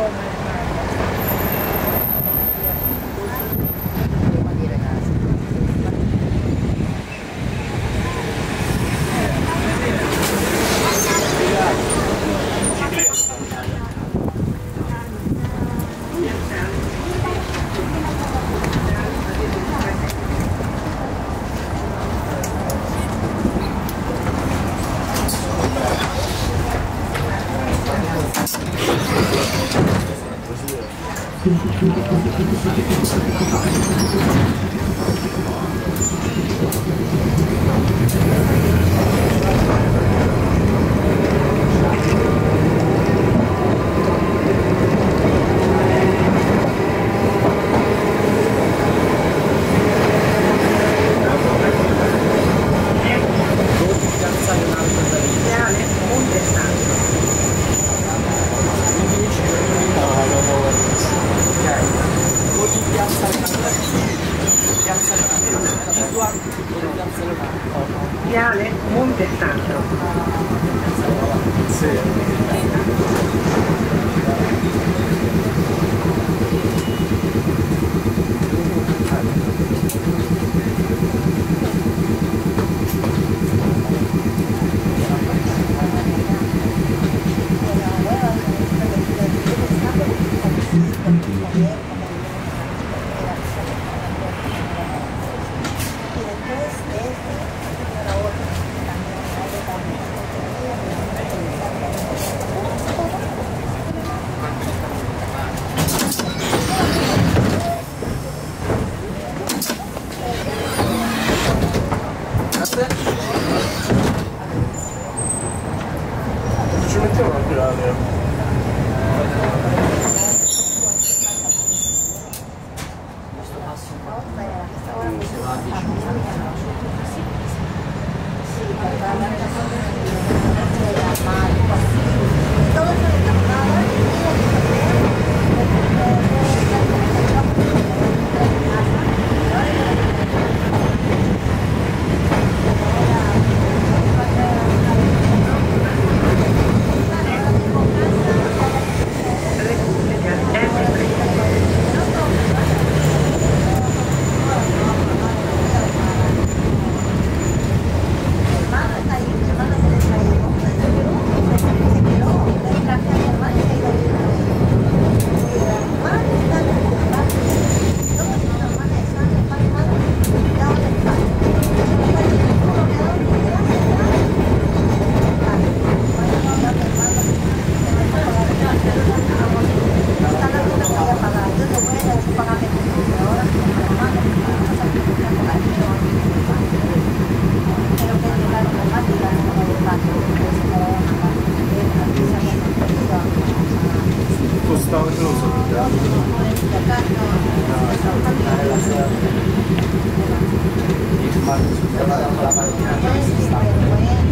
forward. Thank you. sociales, Montesano. ラーで。So. Grazie.